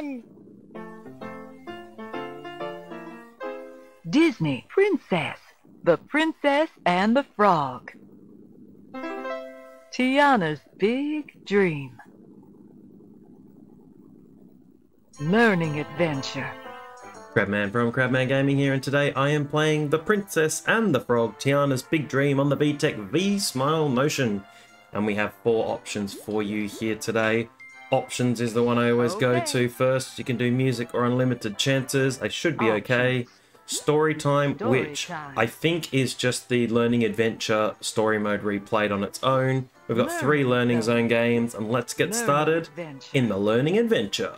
fun! Disney Princess, The Princess and the Frog. Tiana's Big Dream. Learning Adventure. Crabman from Crabman Gaming here, and today I am playing The Princess and the Frog, Tiana's Big Dream on the VTech V-Smile Motion. And we have four options for you here today. Options is the one I always go to first. You can do music or unlimited chances. They should be okay. Story time, Story which time. I think is just the learning adventure story mode replayed on its own. We've got three Learning learning zone. zone games, and let's get Learning started adventure. in the learning adventure.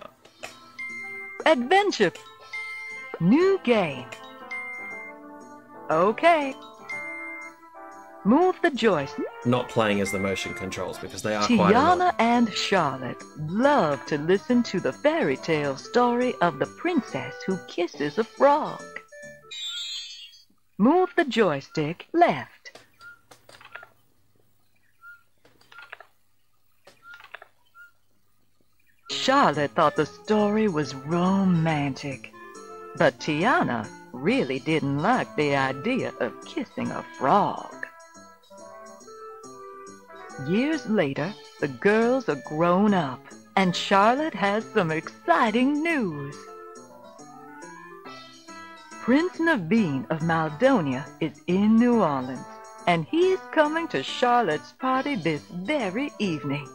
Adventure. New game. Okay. Move the joystick. Not playing as the motion controls because they are quite Tiana and Charlotte love to listen to the fairy tale story of the princess who kisses a frog. Move the joystick left. Charlotte thought the story was romantic, but Tiana really didn't like the idea of kissing a frog. Years later, the girls are grown up, and Charlotte has some exciting news. Prince Naveen of Maldonia is in New Orleans, and he's coming to Charlotte's party this very evening.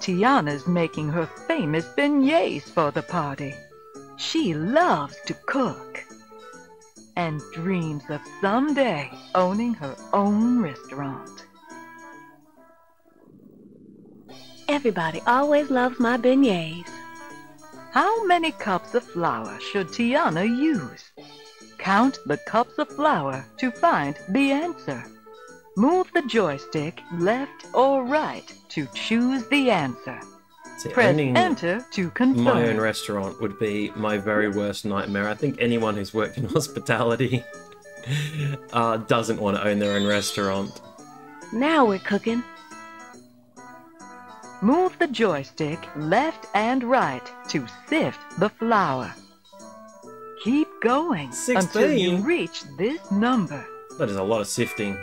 Tiana's making her famous beignets for the party. She loves to cook and dreams of someday owning her own restaurant. Everybody always loves my beignets. How many cups of flour should Tiana use? Count the cups of flour to find the answer. Move the joystick left or right to choose the answer. See, Press enter to confirm. my own restaurant would be my very worst nightmare. I think anyone who's worked in hospitality uh, doesn't want to own their own restaurant. Now we're cooking. Move the joystick left and right to sift the flour. Keep going until you reach this number. That is a lot of sifting.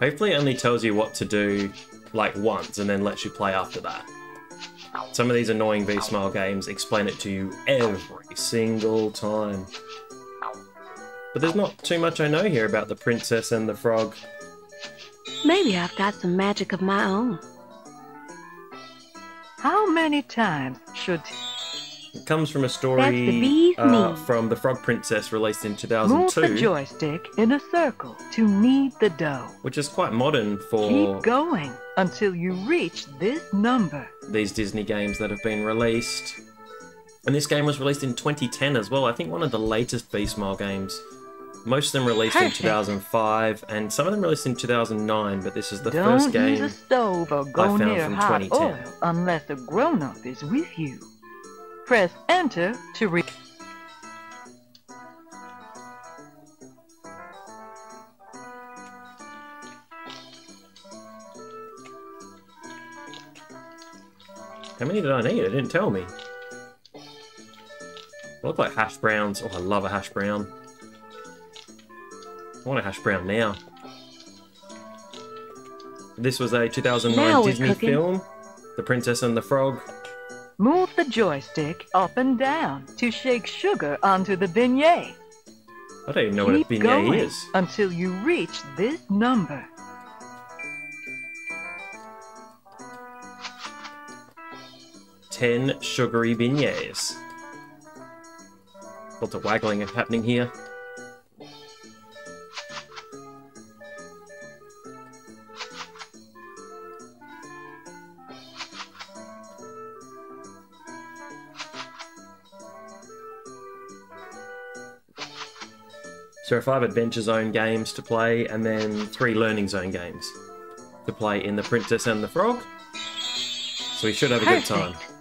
Hopefully it only tells you what to do like once and then lets you play after that. Some of these annoying V-Smile games explain it to you every single time. But there's not too much I know here about the princess and the frog. Maybe I've got some magic of my own. How many times should It comes from a the story uh, from The Frog Princess released in 2002. move the joystick in a circle to knead the dough? which is quite modern for Keep going until you reach this number. these Disney games that have been released. And this game was released in 2010 as well. I think one of the latest V-Smile games. Most of them released Perfect. in 2005, and some of them released in 2009, but this is the Don't first use game. a stove or go found near from hot 2010. oil unless a grown-up is with you. Press enter to re- How many did I need? It didn't tell me. They look like hash browns. Oh, I love a hash brown. I want a hash brown now. This was a 2009 Now Disney film, The Princess and the Frog. Move the joystick up and down to shake sugar onto the beignet. I don't even know Keep what a beignet going is. until you reach this number. Ten sugary beignets. Lots of waggling happening here. So are five Adventure Zone games to play, and then three Learning Zone games to play in The Princess and the Frog. So we should have a good time. Perfect.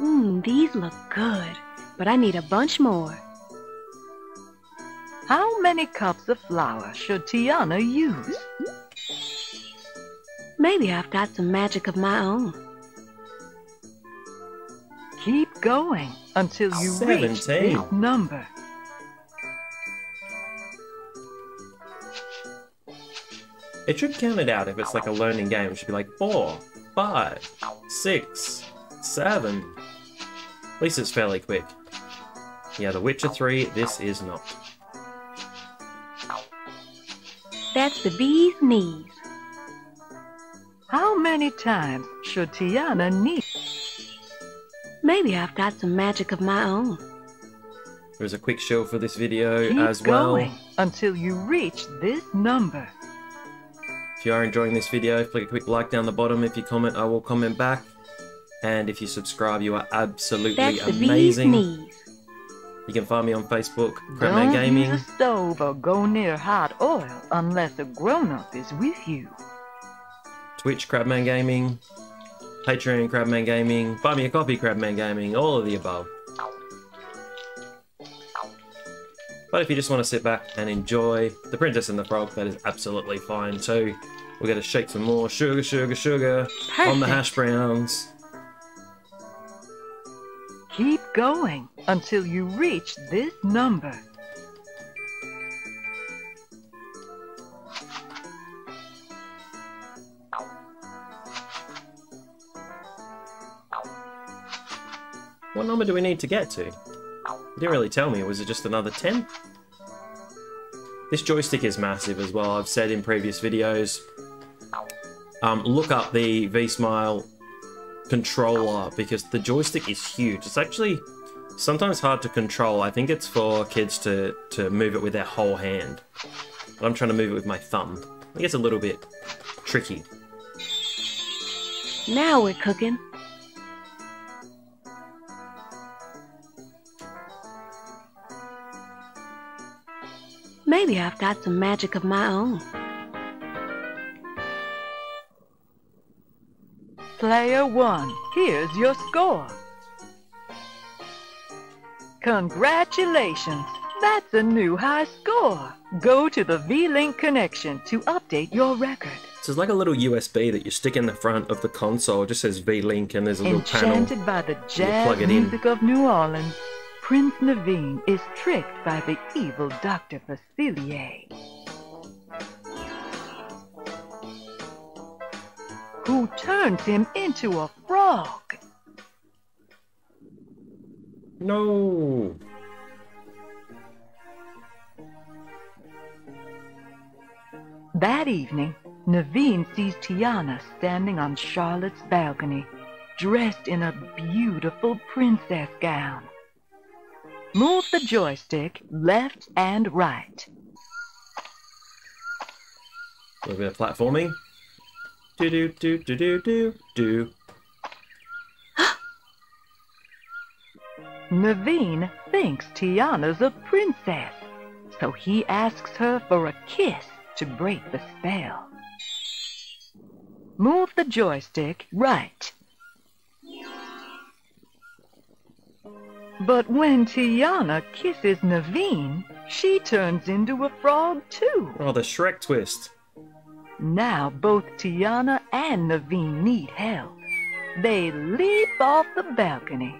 Mmm, these look good, but I need a bunch more. How many cups of flour should Tiana use? Maybe I've got some magic of my own. Keep going until you reach 17. this number. It should count it out if it's like a learning game. It should be like four, five, six, seven. At least it's fairly quick. Yeah, The Witcher 3, this is not. That's the bee's knees. How many times should Tiana knead? Maybe I've got some magic of my own. There's a quick show for this video Keep as well. going until you reach this number. You are enjoying this video, flick a quick like down the bottom. If you comment, I will comment back. And if you subscribe, you are absolutely That's amazing. You can find me on Facebook, Crabman Don't Gaming. use a stove or go near hot oil unless a grown-up is with you. Twitch Crabman Gaming, Patreon Crabman Gaming, Buy Me a Coffee Crabman Gaming, all of the above. But if you just want to sit back and enjoy The Princess and the Frog, that is absolutely fine too. We're going to shake some more sugar, sugar, sugar on the hash browns. Keep going until you reach this number. What number do we need to get to? You didn't really tell me. Was it just another 10? This joystick is massive as well. I've said in previous videos. Um, look up the V-Smile controller because the joystick is huge. It's actually sometimes hard to control. I think it's for kids to, to move it with their whole hand. But I'm trying to move it with my thumb. I it's a little bit tricky. Now we're cooking. Maybe I've got some magic of my own. Player one, here's your score. Congratulations! That's a new high score. Go to the V-Link connection to update your record. So it's like a little USB that you stick in the front of the console. It just says V-Link and there's a little panel. Enchanted by the jazz music of New Orleans, Prince Naveen is tricked by the evil Dr. Facilier. Who turns him into a frog. No. That evening, Naveen sees Tiana standing on Charlotte's balcony, dressed in a beautiful princess gown. Move the joystick left and right. A little bit of platforming. Do do do do do do do. Naveen thinks Tiana's a princess, so he asks her for a kiss to break the spell. Move the joystick right. But when Tiana kisses Naveen, she turns into a frog too. Oh, the Shrek twist. Now both Tiana and Naveen need help. They leap off the balcony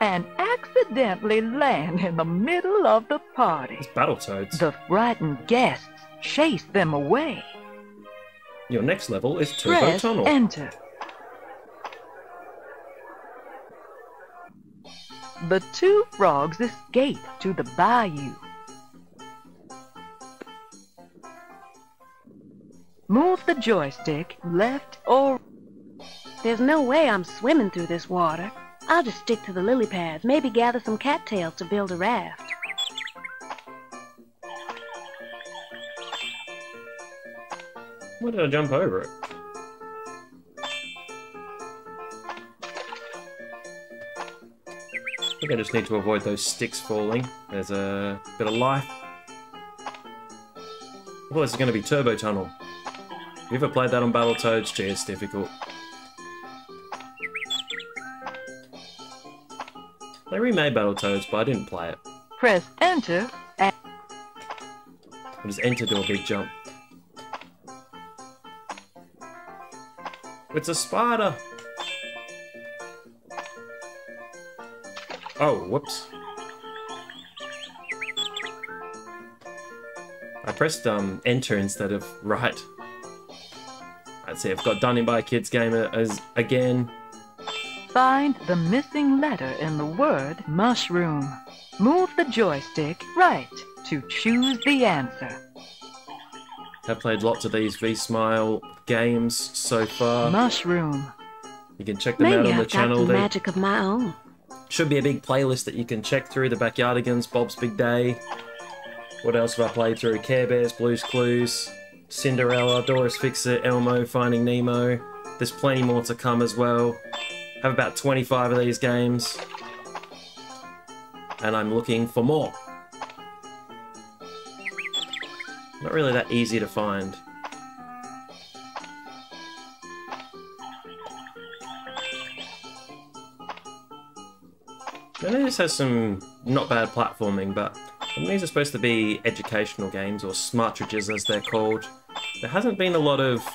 and accidentally land in the middle of the party. It's Battletoads. The frightened guests chase them away. Your next level is Turbo Press Tunnel. enter. The two frogs escape to the bayou. Move the joystick left or There's no way I'm swimming through this water. I'll just stick to the lily pads, maybe gather some cattails to build a raft. Why did I jump over it? I think I just need to avoid those sticks falling. There's a bit of life. Well, this is going to be Turbo Tunnel. You ever played that on Battletoads? Gee, it's difficult. They remade Battletoads, but I didn't play it. press enter and I just enter do a big jump. It's a spider! Oh, whoops. I pressed um, enter instead of right. Let's see, I've got Done in by a Kids game as again. Find the missing letter in the word mushroom. Move the joystick right to choose the answer. I've played lots of these V-Smile games so far. Mushroom. You can check them Maybe out on I've the got channel. some They magic of my own. should be a big playlist that you can check through. The Backyardigans, Bob's Big Day. What else have I played through? Care Bears, Blues Clues, Cinderella, Dora's Fix-It, Elmo, Finding Nemo. There's plenty more to come as well. I have about 25 of these games. And I'm looking for more. Not really that easy to find. This has some not bad platforming, but these are supposed to be educational games, or smartridges as they're called. There hasn't been a lot of...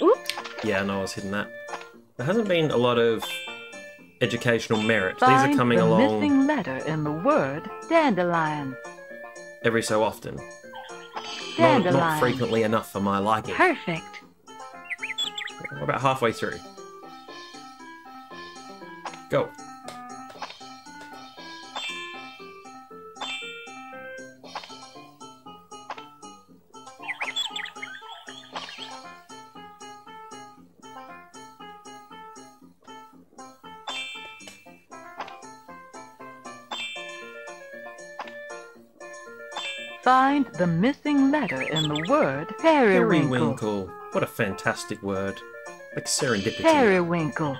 Oops. Yeah, no, I was hitting that. There hasn't been a lot of educational merit. Find These are coming the along missing letter in the word dandelion. every so often. Not, Dandelion. not frequently enough for my liking. Perfect. We're about halfway through. Go. Find the missing letter in the word periwinkle. Periwinkle. What a fantastic word. Like serendipity. Periwinkle.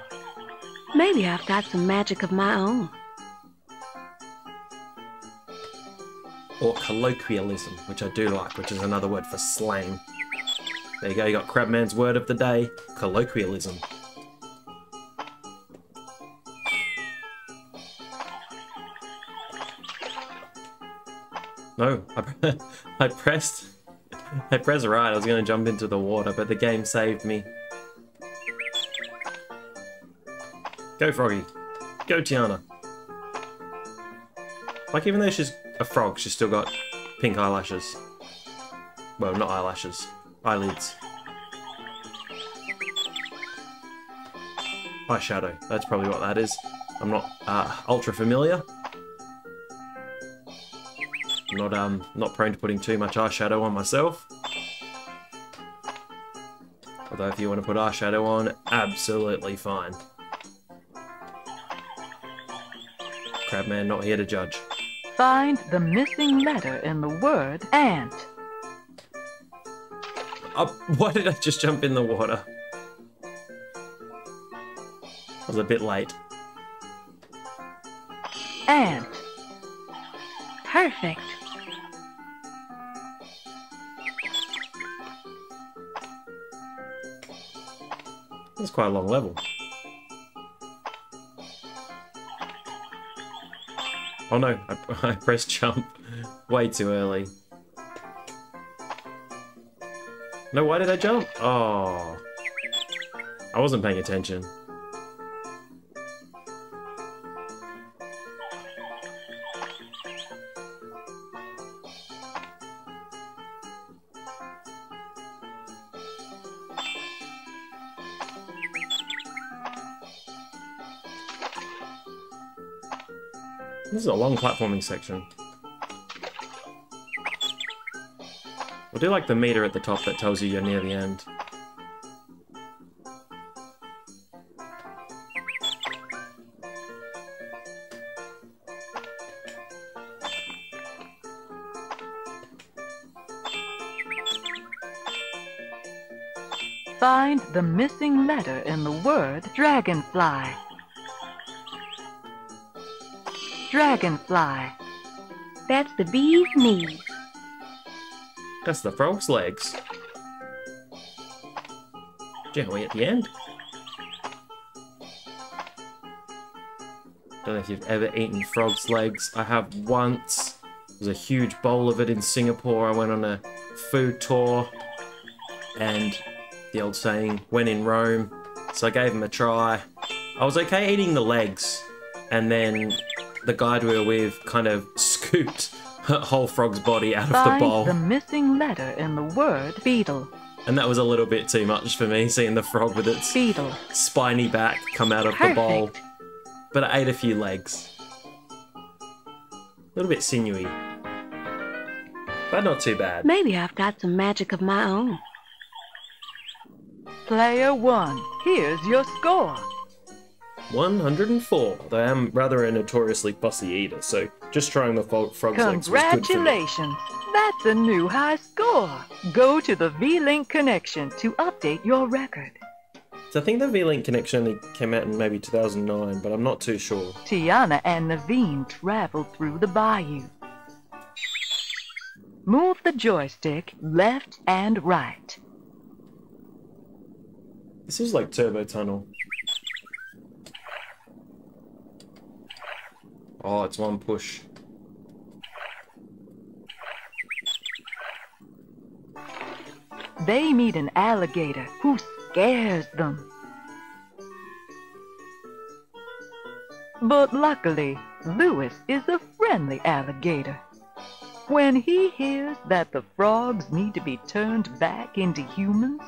Maybe I've got some magic of my own. or colloquialism, which I do like, which is another word for slang. There you go, you got Crabman's word of the day, colloquialism. No, I, I pressed, I pressed right, I was going to jump into the water, but the game saved me. Go Froggy. Go Tiana. Like even though she's a frog, she's still got pink eyelashes. Well, not eyelashes, eyelids. Eyeshadow, that's probably what that is. I'm not uh, ultra familiar. I'm not um not prone to putting too much eyeshadow on myself. Although if you want to put eyeshadow on, absolutely fine. Crabman not here to judge. Find the missing letter in the word ant. Oh, why did I just jump in the water? I was a bit late. Ant. Perfect. That's quite a long level. Oh no, I, I pressed jump way too early. No, why did I jump? Oh. I wasn't paying attention. Platforming section. I do like the meter at the top that tells you you're near the end. Find the missing letter in the word dragonfly. Dragonfly. That's the bee's knees. That's the frog's legs. We at the end? Don't know if you've ever eaten frog's legs. I have once. There's a huge bowl of it in Singapore. I went on a food tour, and the old saying, when in Rome. So I gave them a try. I was okay eating the legs, and then the guide we were with kind of scooped whole frog's body out of the Find bowl. the missing letter in the word beetle. And that was a little bit too much for me, seeing the frog with its Beetle. spiny back come out of the bowl. Perfect. But I ate a few legs. A little bit sinewy. But not too bad. Maybe I've got some magic of my own. Player one. Here's your score. 104. I am rather a notoriously fussy eater, so just trying the fro- frog's legs was good for me. Congratulations. That's a new high score. Go to the V-Link connection to update your record. So I think the V-Link connection only came out in maybe 2009, but I'm not too sure. Tiana and Naveen travel through the bayou. Move the joystick left and right. This is like Turbo Tunnel. Oh, it's one push. They meet an alligator who scares them. But luckily, Lewis is a friendly alligator. When he hears that the frogs need to be turned back into humans,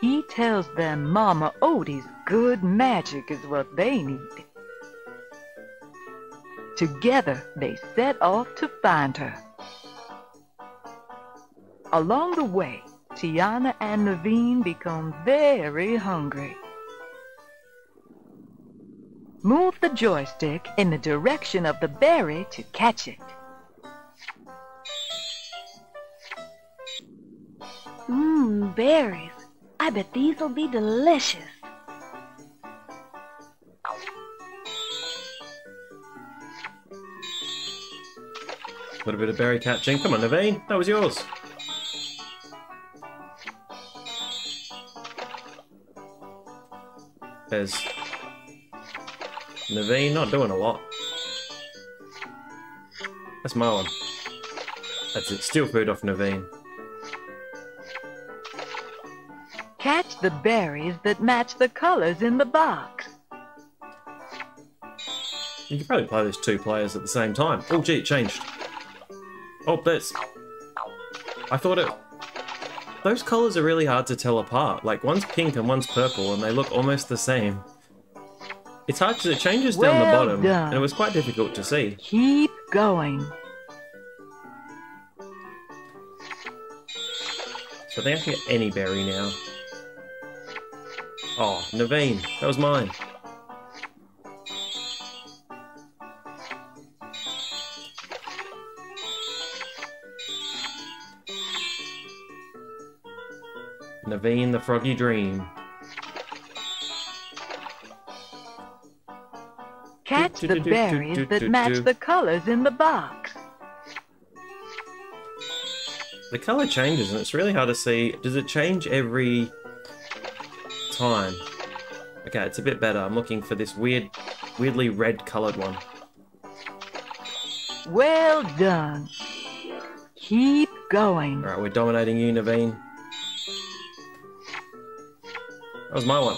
he tells them Mama Odie's good magic is what they need. Together, they set off to find her. Along the way, Tiana and Naveen become very hungry. Move the joystick in the direction of the berry to catch it. Mmm, berries. I bet these'll be delicious. Got a little bit of berry catching. Come on, Naveen. That was yours. There's Naveen not doing a lot. That's my one. That's it. Steal food off Naveen. Catch the berries that match the colors in the box. You could probably play those two players at the same time. Oh, gee, it changed. Oh, that's. I thought it. Those colours are really hard to tell apart. Like, one's pink and one's purple, and they look almost the same. It's hard because it changes down the bottom, done. and it was quite difficult to see. Keep going. So I think I can get any berry now. Oh, Naveen, that was mine. Naveen, the Froggy Dream. Catch the berries that match the colors in the box. The color changes, and it's really hard to see. Does it change every time? Okay, it's a bit better. I'm looking for this weird, weirdly red colored one. Well done. Keep going. Alright, we're dominating you, Naveen. That was my one.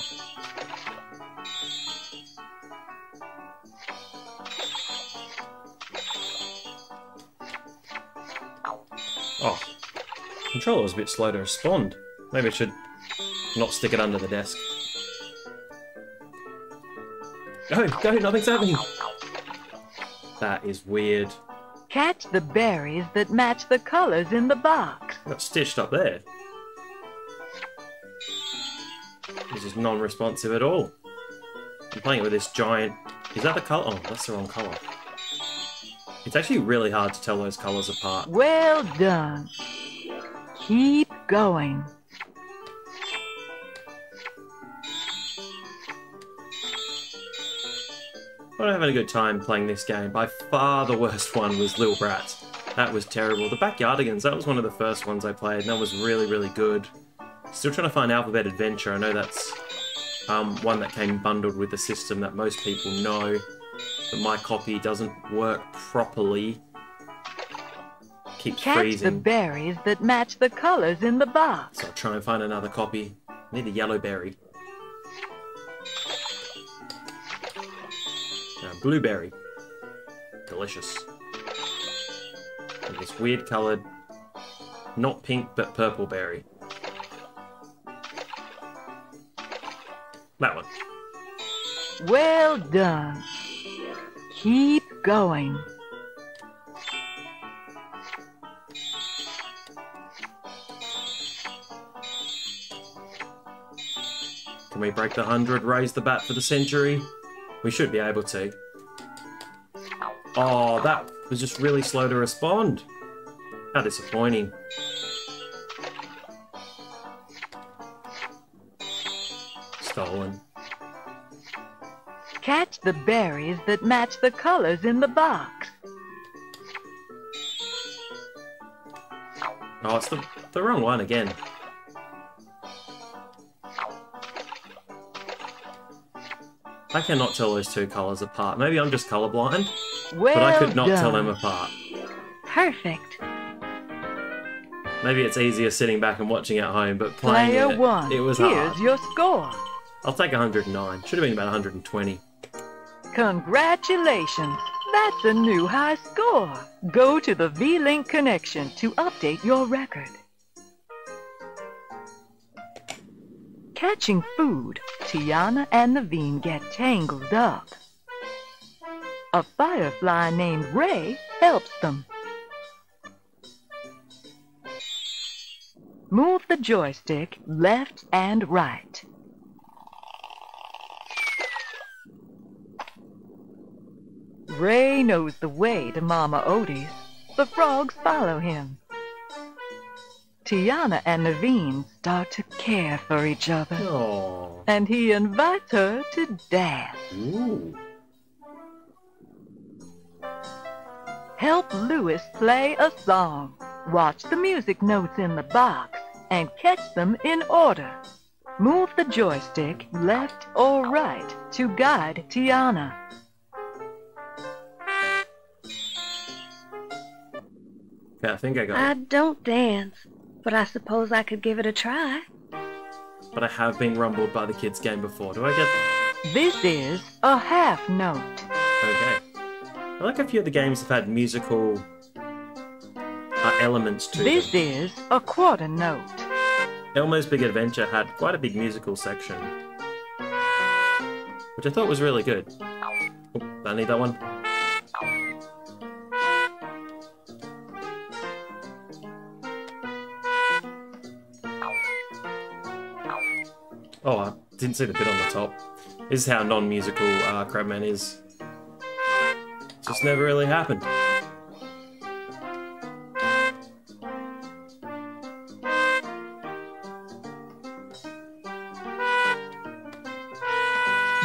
Oh, controller was a bit slow to respond. Maybe I should not stick it under the desk. Go, go, nothing's happening. That is weird. Catch the berries that match the colors in the box. Got stitched up there. Is non-responsive at all. I'm playing it with this giant. Is that the color? Oh, that's the wrong color. It's actually really hard to tell those colors apart. Well done. Keep going. I'm having a good time playing this game. By far the worst one was Lil Bratz. That was terrible. The Backyardigans, that was one of the first ones I played, and that was really, really good. Still trying to find Alphabet Adventure. I know that's um, one that came bundled with the system that most people know, but my copy doesn't work properly. keeps Catch the berries that match the colors in the box. So I'll try and find another copy. I need a yellow berry. Uh, blueberry. Delicious. And this weird coloured, not pink but purple berry. That one. Well done. Keep going. Can we break the 100, raise the bat for the century? We should be able to. Oh, that was just really slow to respond. How disappointing. Stolen. Catch the berries that match the colors in the box. Oh, it's the, the wrong one again. I cannot tell those two colours apart. Maybe I'm just colourblind, Well but I could not done. tell them apart. Perfect. Maybe it's easier sitting back and watching at home, but playing Player it, one. it was Here's hard. your score. I'll take 109. Should have been about 120. Congratulations. That's a new high score. Go to the V-Link connection to update your record. Catching food, Tiana and Naveen get tangled up. A firefly named Ray helps them. Move the joystick left and right. Ray knows the way to Mama Odie's. The frogs follow him. Tiana and Naveen start to care for each other, Oh. and he invites her to dance. Ooh. Help Lewis play a song. Watch the music notes in the box and catch them in order. Move the joystick left or right to guide Tiana. Yeah, I think I got I it. don't dance, but I suppose I could give it a try. But I have been rumbled by the kids' game before. Do I get... This is a half note. Okay. I like a few of the games have had musical uh, elements to This them. is a quarter note. Elmo's Big Adventure had quite a big musical section. Which I thought was really good. Oh, I need that one. Didn't see the bit on the top. This is how non-musical uh, Crabman is. Just never really happened.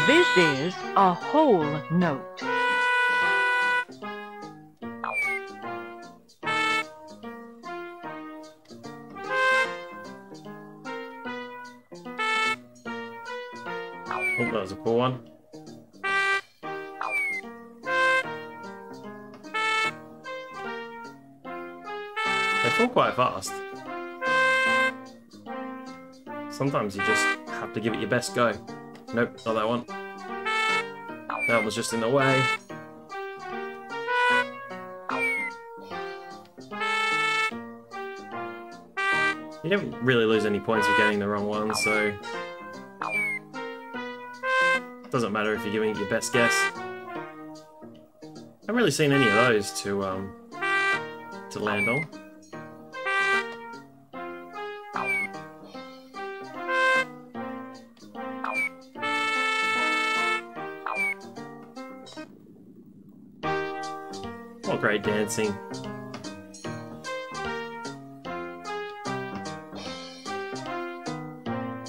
This is a whole note. They quite fast. Sometimes you just have to give it your best go. Nope, not that one. That was just in the way. You don't really lose any points for getting the wrong one, so doesn't matter if you're giving it your best guess. I haven't really seen any of those to um to land on. Dancing.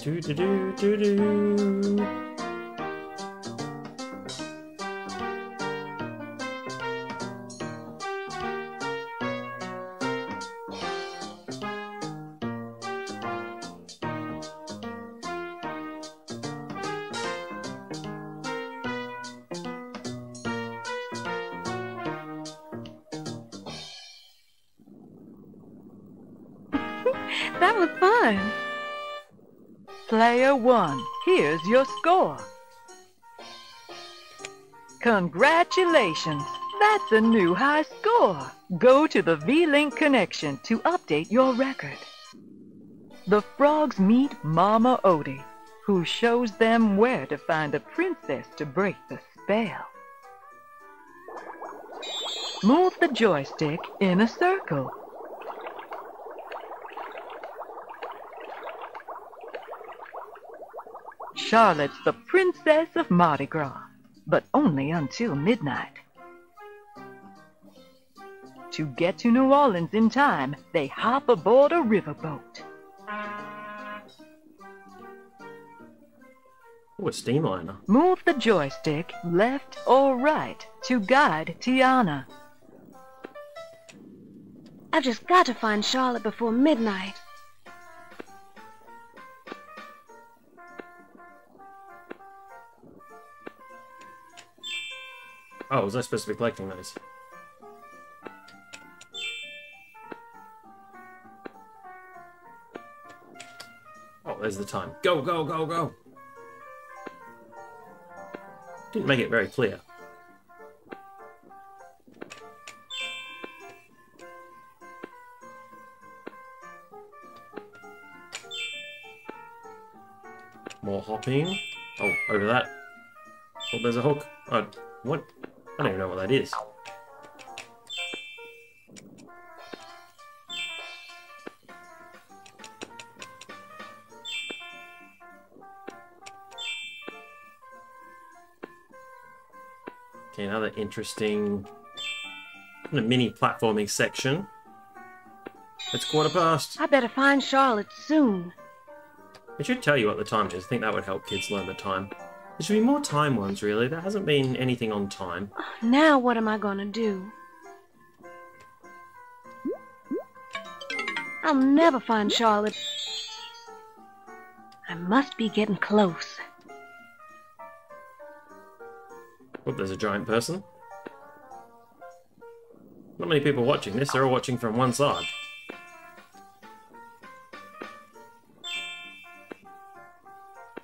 Do do do do do. that was fun. Player one, here's your score. Congratulations! That's a new high score. Go to the V-Link connection to update your record. The frogs meet Mama Odie, who shows them where to find a princess to break the spell. Move the joystick in a circle. Charlotte's the princess of Mardi Gras, but only until midnight. To get to New Orleans in time, they hop aboard a riverboat. Oh, a steamliner. Move the joystick left or right to guide Tiana. I've just got to find Charlotte before midnight. Oh, was I supposed to be collecting those? Oh, there's the time. Go, go, go, go! Didn't make it very clear. More hopping. Oh, over that. Oh, there's a hook. Oh, what? I don't even know what that is. Okay, another interesting kind of mini platforming section. It's quarter past. I better find Charlotte soon. It should tell you what the time is. I think that would help kids learn the time. There should be more time ones, really. There hasn't been anything on time. Now what am I gonna do? I'll never find Charlotte. I must be getting close. Oh, there's a giant person. Not many people watching this. They're all watching from one side.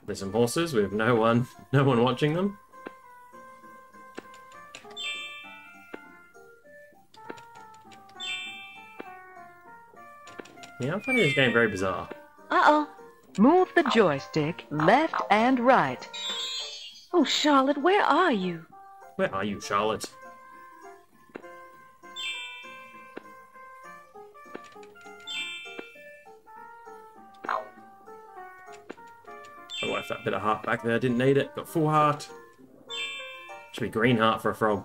There's some horses We have no one, no one watching them. Yeah, I'm finding this game very bizarre. Uh-oh. Move the joystick left and right. Oh, Charlotte, where are you? Where are you, Charlotte? Bit of heart back there. Didn't need it. Got full heart. Should be green heart for a frog.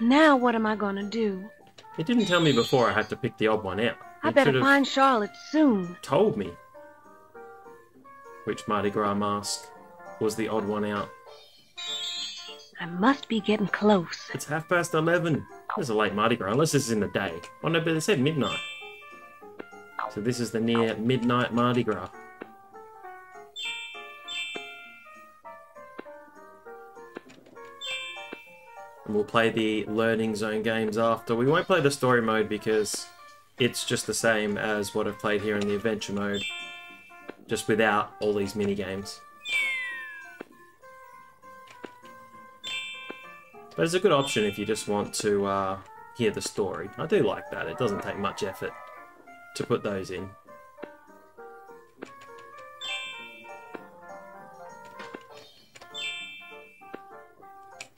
Now what am I gonna do? It didn't tell me before I had to pick the odd one out. I It better find Charlotte soon. told me which Mardi Gras mask was the odd one out. I must be getting close. It's half past eleven. There's a late Mardi Gras, unless this is in the day. Oh no, but they said midnight. So this is the near midnight Mardi Gras. And we'll play the learning zone games after. We won't play the story mode because it's just the same as what I've played here in the adventure mode. Just without all these mini games. But it's a good option if you just want to uh, hear the story. I do like that. It doesn't take much effort to put those in.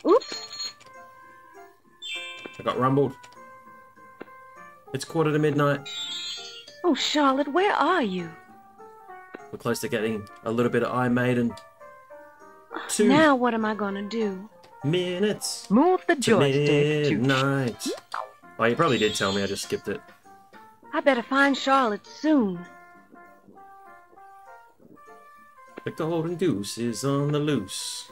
Oops. I got rumbled. It's quarter to midnight. Oh, Charlotte, where are you? We're close to getting a little bit of Iron Maiden. Two Now what am I gonna do? Minutes Move the joystick to midnight. Oh, you probably did tell me. I just skipped it. I better find Charlotte soon. The golden Deuce is on the loose.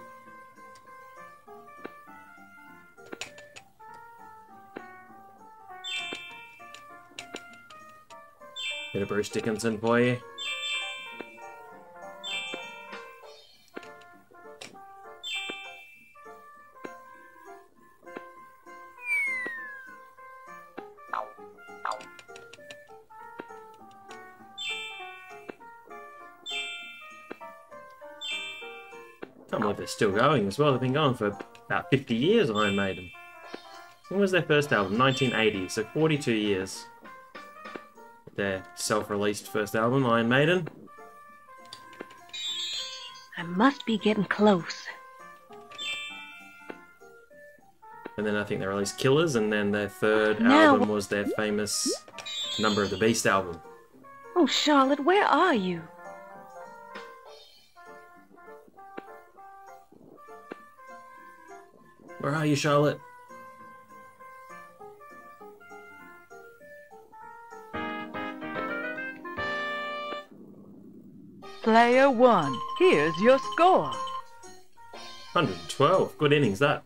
Bit of Bruce Dickinson for you. Can't believe they're still going as well. They've been going for about 50 years, Iron Maiden. When was their first album? 1980, so 42 years. Their self-released first album, Iron Maiden. I must be getting close. And then I think they released Killers, and then their third Now- album was their famous Number of the Beast album. Oh, Charlotte, where are you? Where are you, Charlotte? Player one, here's your score. 112. Good innings, that.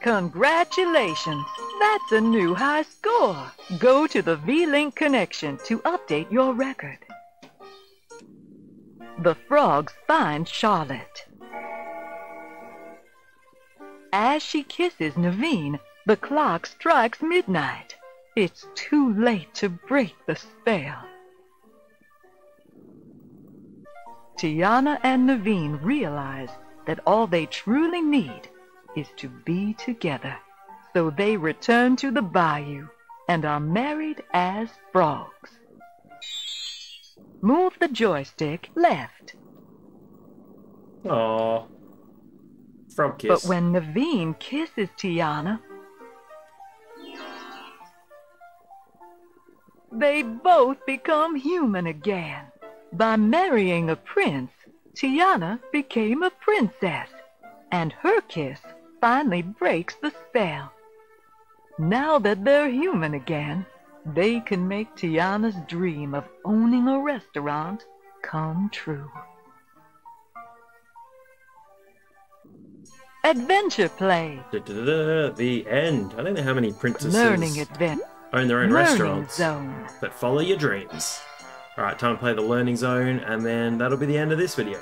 Congratulations! That's a new high score. Go to the V-Link connection to update your record. The frogs find Charlotte. As she kisses Naveen, the clock strikes midnight. It's too late to break the spell. Tiana and Naveen realize that all they truly need is to be together. So they return to the bayou and are married as frogs. Move the joystick left. Aww. Frog kiss. But when Naveen kisses Tiana, they both become human again. By marrying a prince, Tiana became a princess, and her kiss finally breaks the spell. Now that they're human again, they can make Tiana's dream of owning a restaurant come true. Adventure play. Da-da-da-da, the end. I don't know how many princesses Learning adventure. own their own Learning restaurants. zone. But follow your dreams. Alright, time to play the learning zone, and then that'll be the end of this video.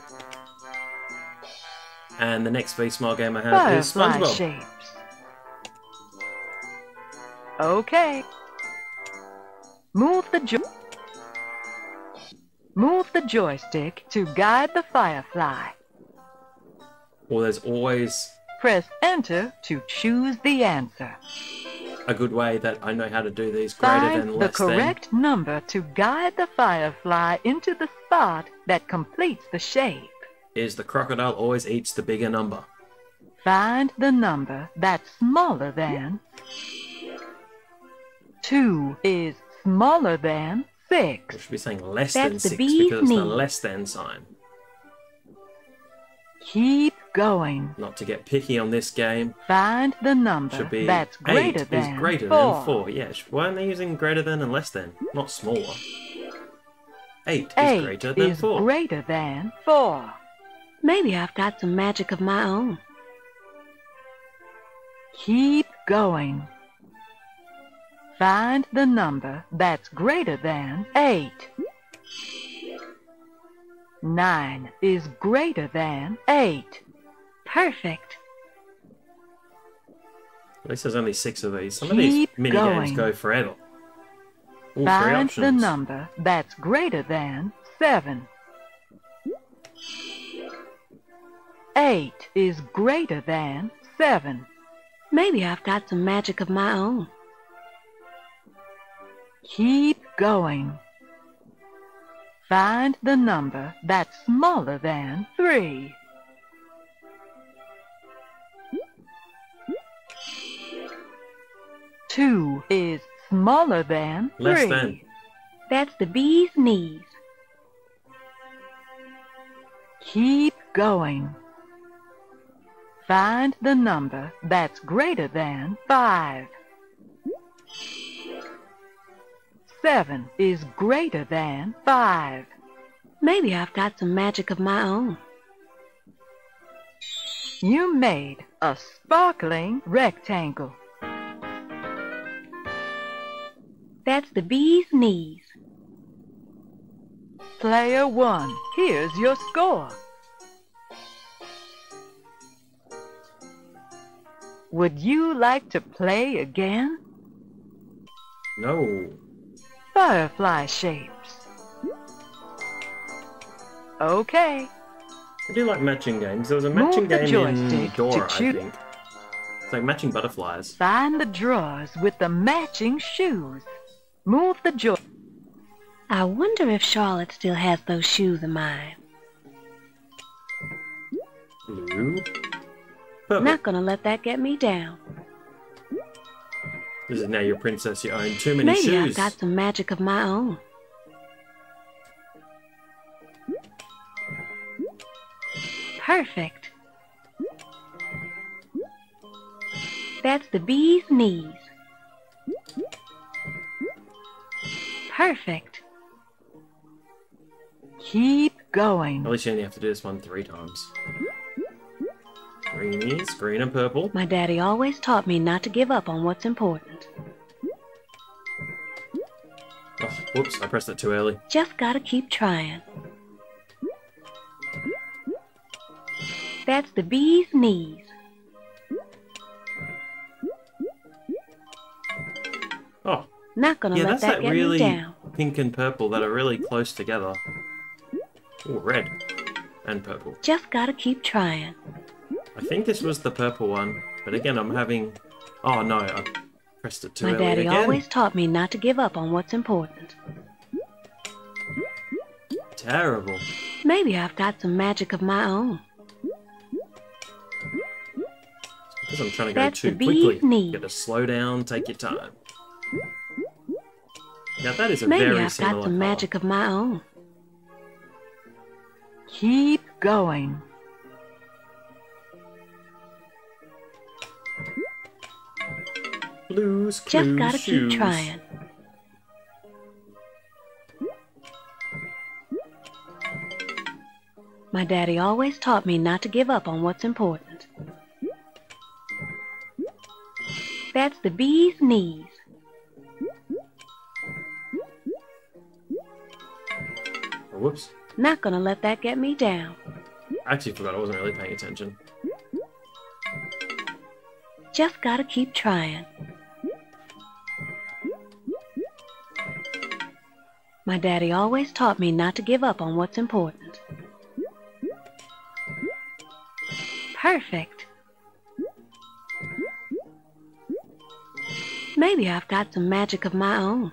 And the next V-Smile game I have is SpongeBob. shapes. Okay. Move the jo- Move the joystick to guide the firefly. Well, there's always Press enter to choose the answer. a good way that I know how to do these greater Find than the less than. correct number to guide the firefly into the spot that completes the shape. Is the crocodile always eats the bigger number? Find the number that's smaller than 2 is smaller than 6. We should be saying less That's than six because it's the less than sign. Keep going. Not to get picky on this game. Find the number Should be that's greater eight than is greater 4. than four. Yeah, sh- why aren't they using greater than and less than? Not smaller. Eight, 8 is greater than is four. greater than 4. Maybe I've got some magic of my own. Keep going. Find the number that's greater than 8. 9 is greater than 8. Perfect. At least there's only six of these. Some of these Keep mini games go forever. All three Find options. the number that's greater than 7. 8 is greater than 7. Maybe I've got some magic of my own. Keep going. Find the number that's smaller than 3. Two is smaller than three. Less than. That's the bee's knees. Keep going. Find the number that's greater than 5. 7 is greater than 5. Maybe I've got some magic of my own. You made a sparkling rectangle. That's the bee's knees. Player 1, here's your score. Would you like to play again? No. Firefly shapes. Okay, I do like matching games. There was a Move matching the game in joystick to Dora, I think. It's like matching butterflies. Find the drawers with the matching shoes. Move the joy. I wonder if Charlotte still has those shoes of mine. Blue. Purple. Not gonna let that get me down. This is now your princess. You own too many Maybe shoes. I've got some magic of my own. Perfect. That's the bee's knees. Perfect. Keep going. At least you only have to do this one three times. Greenies, green and purple. My daddy always taught me not to give up on what's important. Oh, whoops, I pressed it too early. Just gotta keep trying. That's the bee's knees. Not gonna yeah, let that's that that get really me down. pink and purple that are really close together. Oh, red and purple. Just gotta keep trying. I think this was the purple one, but again, I'm having. Oh no, I pressed it too My early daddy again. always taught me not to give up on what's important. Terrible. Maybe I've got some magic of my own. Because I'm trying to go That's too the bee's quickly. knee. Got to slow down, take your time. Now that is a Maybe very I've got the magic of my own. Keep going. Blues, Just clues, gotta shoes. keep trying. My daddy always taught me not to give up on what's important. That's the bee's knees. Whoops. Not gonna let that get me down. I actually forgot I wasn't really paying attention. Just gotta keep trying. My daddy always taught me not to give up on what's important. Perfect. Maybe I've got some magic of my own.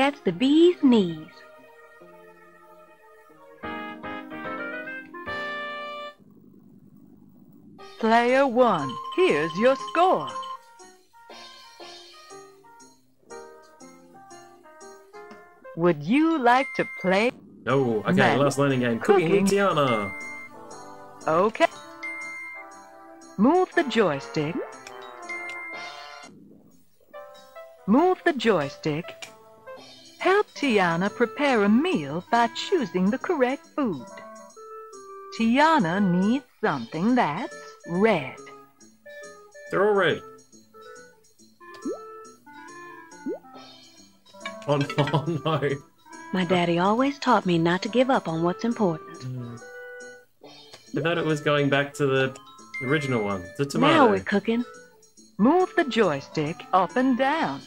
That's the bee's knees. Player one, here's your score. Would you like to play? Oh, okay, Man. last learning game. Cooking, Cooking. with Tiana. Okay. Move the joystick. Move the joystick. Help Tiana prepare a meal by choosing the correct food. Tiana needs something that's red. They're all red. Oh no, oh no. My daddy always taught me not to give up on what's important. I thought it was going back to the original one. The tomato. Now we're cooking. Move the joystick up and down.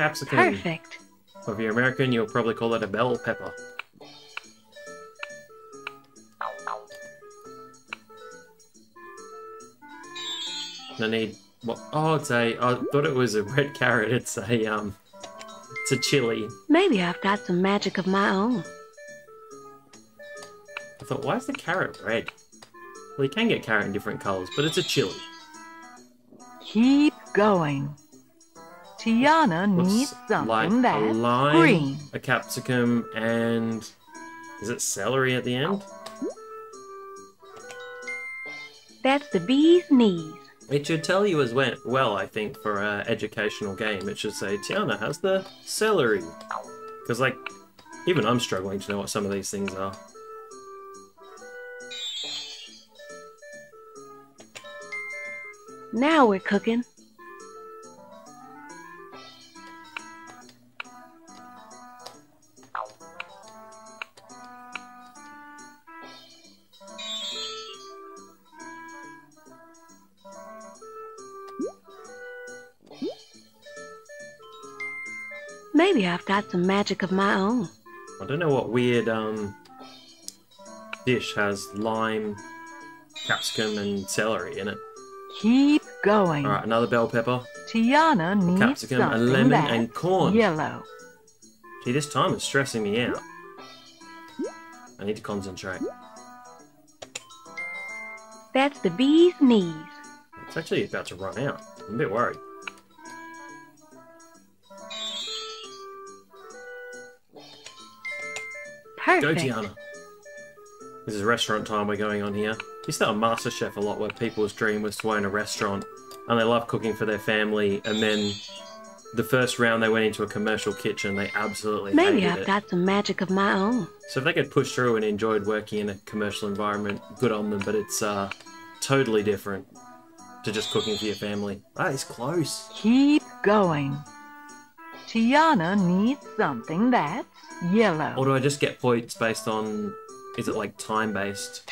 Capsicum. Perfect. Or if you're American, you'll probably call it a bell pepper. I need what? Oh, it's a. I thought it was a red carrot. It's a um. It's a chili. Maybe I've got some magic of my own. I thought, why is the carrot red? Well, you can get carrot in different colors, but it's a chili. Keep going. Tiana needs something like a that's lime, green. a capsicum, and is it celery at the end? That's the bee's knees. It should tell you as we- well, I think, for an educational game. It should say Tiana has the celery, because like even I'm struggling to know what some of these things are. Now we're cooking. Maybe I've got some magic of my own. I don't know what weird um dish has lime, capsicum, and celery in it. Keep going. All right, another bell pepper, Tiana needs capsicum, a lemon, and corn. yellow. Gee, this time is stressing me out. I need to concentrate. That's the bee's knees. It's actually about to run out. I'm a bit worried. Go, Tiana. This is restaurant time we're going on here. Used to Master Chef a lot where people's dream was to own a restaurant and they love cooking for their family and then the first round they went into a commercial kitchen, they absolutely Maybe hated I've it. got some magic of my own. So if they could push through and enjoyed working in a commercial environment, good on them, but it's uh, totally different to just cooking for your family. That is close. Keep going. Tiana needs something that's yellow. Or do I just get points based on, is it like time based?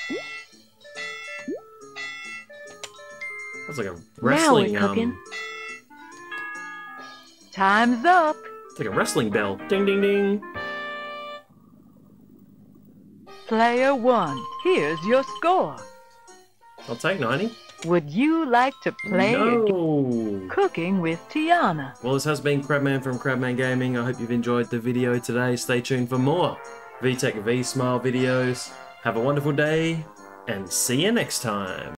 That's like a wrestling, Now we're cooking. um, Time's up. it's like a wrestling bell. Ding, ding, ding. Player one, here's your score. I'll take 90. Would you like to play? No. Cooking with Tiana? Well, this has been Crabman from Crabman Gaming. I hope you've enjoyed the video today. Stay tuned for more VTech V Smile videos. Have a wonderful day and see you next time.